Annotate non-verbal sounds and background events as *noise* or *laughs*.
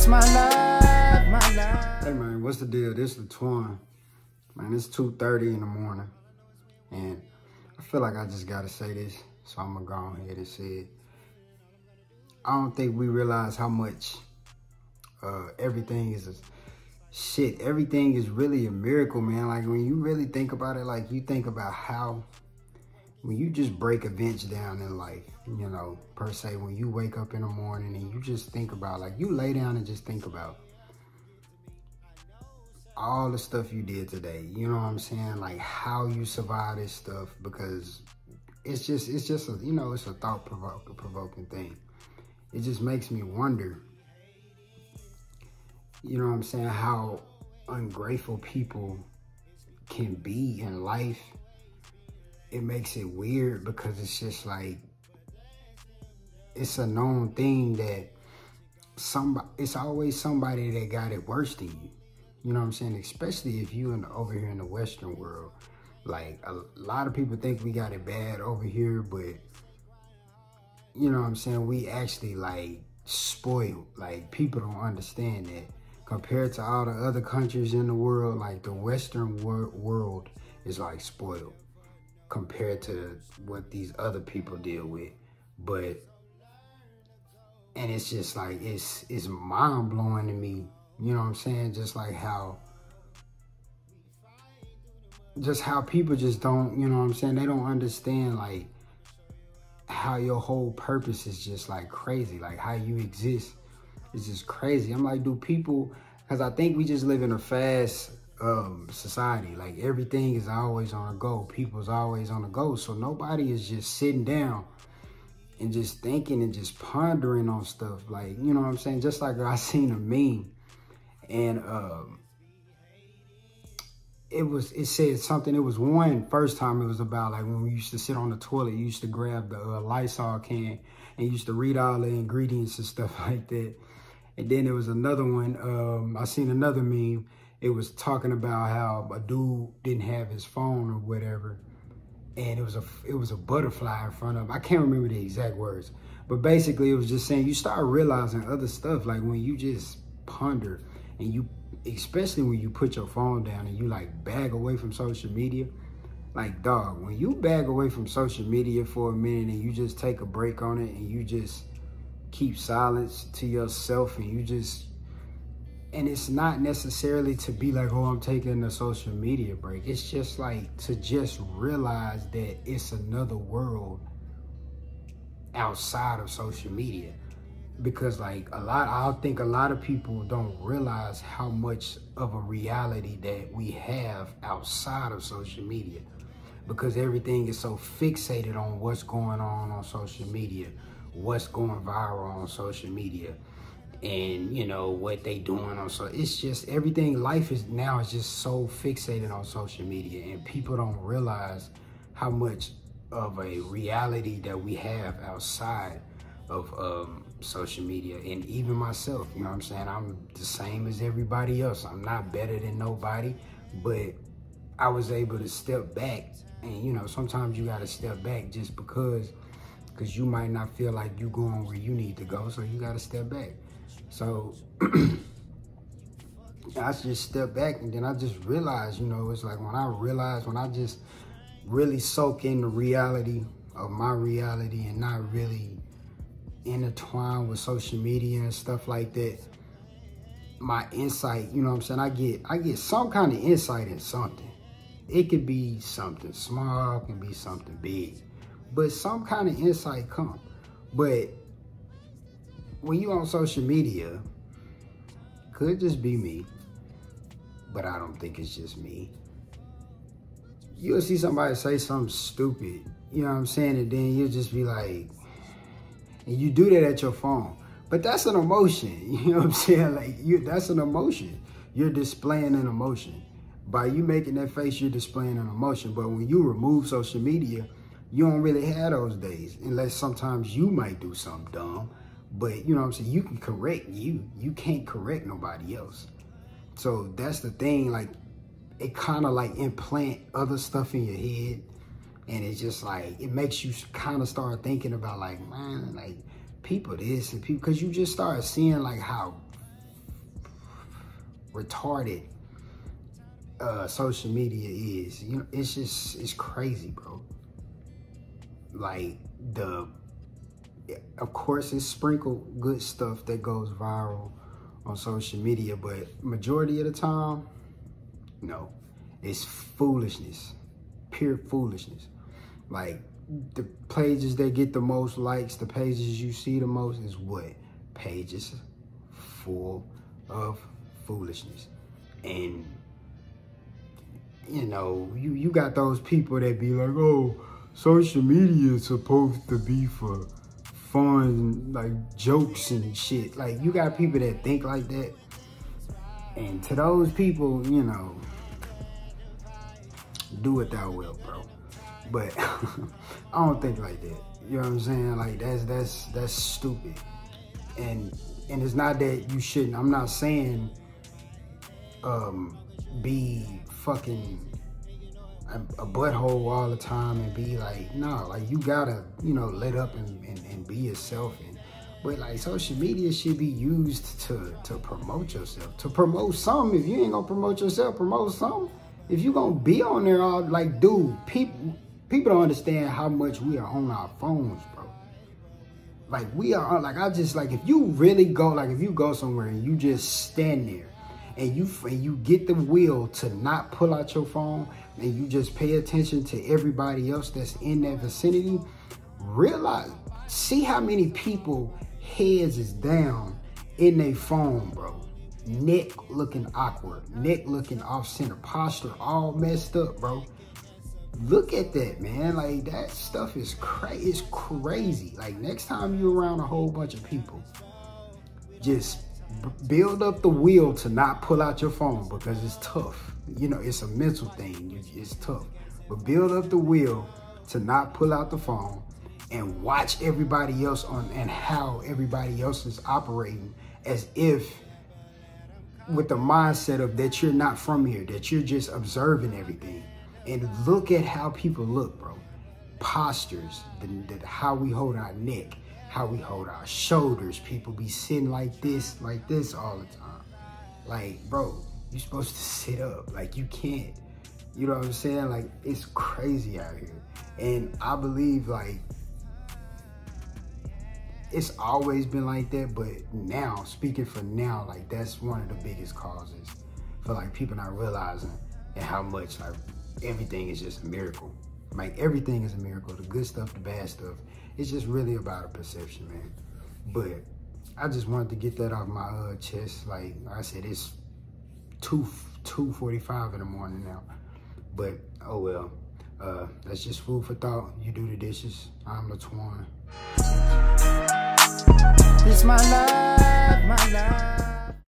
It's my life, my life. Hey man, what's the deal? This is Twan. Man, it's 2.30 in the morning. And I feel like I just gotta say this. So I'm gonna go ahead and say it. I don't think we realize how much uh, everything is a, shit. Everything is really a miracle, man. Like when you really think about it, like you think about how when you just break events down in life, you know, per se, when you wake up in the morning and you just think about, like you lay down and just think about all the stuff you did today. You know what I'm saying? Like how you survive this stuff because it's just, it's just, a, you know, it's a thought provoking thing. It just makes me wonder, you know what I'm saying, how ungrateful people can be in life. It makes it weird because it's just like, it's a known thing that somebody, it's always somebody that got it worse than you. You know what I'm saying? Especially if you in the, over here in the Western world. Like a lot of people think we got it bad over here, but you know what I'm saying? We actually like spoiled. Like people don't understand that compared to all the other countries in the world, like the Western wor world is like spoiled compared to what these other people deal with. But and it's just like it's it's mind blowing to me you know what I'm saying? Just like how, just how people just don't, you know what I'm saying? They don't understand like how your whole purpose is just like crazy. Like how you exist is just crazy. I'm like, do people, because I think we just live in a fast um, society. Like everything is always on a go. People's always on a go. So nobody is just sitting down and just thinking and just pondering on stuff. Like, you know what I'm saying? Just like I *laughs* seen a meme and um, it was it said something. It was one first time. It was about like when we used to sit on the toilet. You used to grab the uh, Lysol can and used to read all the ingredients and stuff *laughs* like that. And then there was another one. Um, I seen another meme. It was talking about how a dude didn't have his phone or whatever, and it was a it was a butterfly in front of. Him. I can't remember the exact words, but basically it was just saying you start realizing other stuff like when you just ponder and you especially when you put your phone down and you like bag away from social media like dog when you bag away from social media for a minute and you just take a break on it and you just keep silence to yourself and you just and it's not necessarily to be like oh i'm taking a social media break. It's just like to just realize that it's another world outside of social media. Because like a lot i think a lot of people don't realize how much of a reality that we have outside of social media. Because everything is so fixated on what's going on on social media what's going viral on social media and you know what they doing on so it's just everything life is now is just so fixated on social media and people don't realize how much of a reality that we have outside of um, social media and even myself, you know what I'm saying? I'm the same as everybody else. I'm not better than nobody, but I was able to step back and you know, sometimes you gotta step back just because because you might not feel like you going where you need to go, so you gotta step back. So *clears throat* I just step back and then I just realized, you know, it's like when I realized, when I just really soak in the reality of my reality and not really intertwined with social media and stuff like that, my insight, you know what I'm saying? I get I get some kind of insight in something. It could be something small, it can be something big. But some kind of insight come. But when you on social media, could just be me, but I don't think it's just me. You'll see somebody say something stupid, you know what I'm saying? And then you'll just be like, and you do that at your phone. But that's an emotion. *laughs* You know what I'm saying? Like you that's an emotion. You're displaying an emotion. By you making that face, you're displaying an emotion. But when you remove social media, you don't really have those days. Unless sometimes you might do something dumb. But you know what I'm saying? You can correct you. You can't correct nobody else. So that's the thing, like it kind of like implant other stuff in your head and it's just like it makes you kind of start thinking about like man like people this and people because you just start seeing like how retarded uh, social media is. You know, it's just it's crazy, bro. Like the, of course, it's sprinkled good stuff that goes viral on social media, but majority of the time, no, it's foolishness, pure foolishness. Like the pages that get the most likes, the pages you see the most is what? Pages full of foolishness. And you know, you, you got those people that be like, oh, social media is supposed to be for fun, like jokes and shit. Like you got people that think like that. And to those people, you know, do what thou will, bro. But *laughs* I don't think like that. You know what I'm saying? Like that's that's that's stupid. And and it's not that you shouldn't. I'm not saying um be fucking a, a butthole all the time and be like, no, like you gotta, you know, let up and, and, and be yourself. And but like social media should be used to to promote yourself, to promote something. If you ain't gonna promote yourself, promote something. If you gonna be on there, all like, dude, people people don't understand how much we are on our phones, bro. Like we are like I just like if you really go like if you go somewhere and you just stand there and you and you get the will to not pull out your phone and you just pay attention to everybody else that's in that vicinity, realize see how many people heads is down in their phone, bro. Neck looking awkward, neck looking off center, posture all messed up, bro. Look at that, man. Like that stuff is crazy. It's crazy. Like next time you're around a whole bunch of people, just build up the will to not pull out your phone because it's tough. You know, it's a mental thing. It's tough. But build up the will to not pull out the phone and watch everybody else on and how everybody else is operating as if with the mindset of that you're not from here, that you're just observing everything. And look at how people look, bro. Postures, the, the, how we hold our neck, how we hold our shoulders. People be sitting like this, like this all the time. Like, bro, you're supposed to sit up. Like, you can't. You know what I'm saying? Like, it's crazy out here. And I believe, like, it's always been like that, but now, speaking for now, like, that's one of the biggest causes for, like, people not realizing and how much, like, everything is just a miracle. Like, everything is a miracle. The good stuff, the bad stuff it's just really about a perception, man. But I just wanted to get that off my uh, chest. Like I said, it's two two forty five in the morning now. But oh well. Uh, that's just food for thought. You do the dishes. I'm Latwan. It's my life, my life.